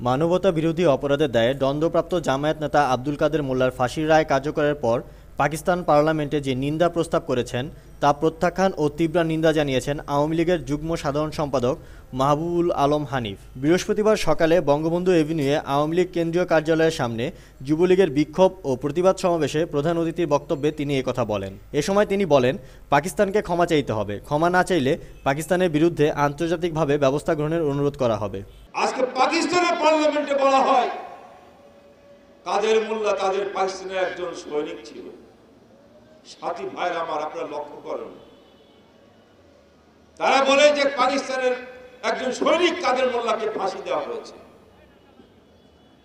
মানবতা বিরোধী অপরাধের দায়ে দণ্ডপ্রাপ্ত জামায়াত নেতা আব্দুল কাদের মোল্লার ফাঁসির রায় কার্যকরের পর পাকিস্তান পার্লামেন্টে যে নিন্দা প্রস্তাব করেছেন, তা প্রত্যাখ্যান ও তীব্র নিন্দা জানিয়েছেন আওয়ামী লীগের যুগ্ম সাধারণ সম্পাদক মাহবুবুল আলম হানিফ। বৃহস্পতিবার সকালে বঙ্গবন্ধু এভিনিউয়ে আওয়ামী লীগ কেন্দ্রীয় কার্যালয়ের সামনে যুবলীগের বিক্ষোভ ও প্রতিবাদ সমাবেশে প্রধান অতিথির বক্তব্যে তিনি কথা বলেন। এ সময় তিনি বলেন, পাকিস্তানকে ক্ষমা চাইতে হবে। ক্ষমা না চাইলে পাকিস্তানের বিরুদ্ধে আন্তর্জাতিকভাবে ব্যবস্থা গ্রহণের অনুরোধ করা হবে। আজকে পাকিস্তানের পার্লামেন্টে বলা হয়, কাদের মোল্লা তাদের পাকিস্তানের একজন সৈনিক ছিল। সাথী ভাইরা আমার আপনারা লক্ষ্য করেন। তারা বলে যে পাকিস্তানের একজন সৈনিক কাদের মোল্লাকে ফাঁসি দেওয়া হয়েছে।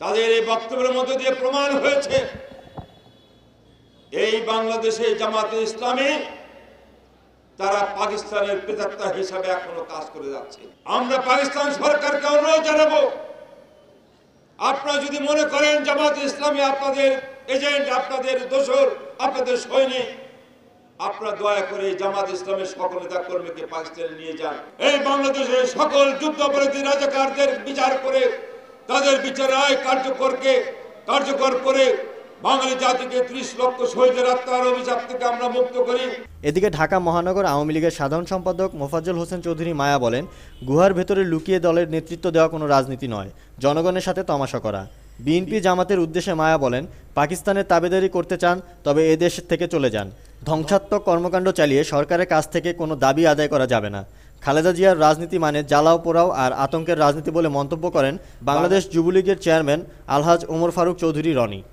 তাদের এই বক্তব্যের মধ্যে দিয়ে প্রমাণ হয়েছে, এই বাংলাদেশে জামাতে ইসলামী তারা পাকিস্তানের প্রেতাত্মা হিসাবে এখনও কাজ করে যাচ্ছে। আমরা পাকিস্তান সরকারকে অনুরোধ জানাব, আপনারা যদি মনে করেন জামাত ইসলামী আপনাদের এজেন্ট, আপনাদের দোসর আপনাদের সৈনিক, আপনারা দয়া করে জামাত ইসলামের সকল নেতা কর্মীকে পাকিস্তানে নিয়ে যান। এই বাংলাদেশের সকল যুদ্ধাপরাধী রাজাকারদের বিচার করে, তাদের বিচার রায় কার্যকরকে, কার্যকর করে বাঙালি জাতিকে ত্রিশ লক্ষ শহীদের আত্মার অভিশাপ থেকে আমরা মুক্ত করি। এদিকে ঢাকা মহানগর আওয়ামী লীগের সাধারণ সম্পাদক মোফাজ্জল হোসেন চৌধুরী মায়া বলেন, গুহার ভেতরে লুকিয়ে দলের নেতৃত্ব দেওয়া কোনো রাজনীতি নয়, জনগণের সাথে তমাশা করা। বিএনপি জামাতের উদ্দেশ্যে মায়া বলেন পাকিস্তানের তাবেদারি করতে চান, তবে এদেশ দেশ থেকে চলে যান। ধ্বংসাত্মক কর্মকাণ্ড চালিয়ে সরকারের কাছ থেকে কোনো দাবি আদায় করা যাবে না। খালেদা জিয়ার রাজনীতি মানে জ্বালাও পোড়াও আর আতঙ্কের রাজনীতি বলে মন্তব্য করেন বাংলাদেশ যুবলীগের চেয়ারম্যান আলহাজ ওমর ফারুক চৌধুরী রনি।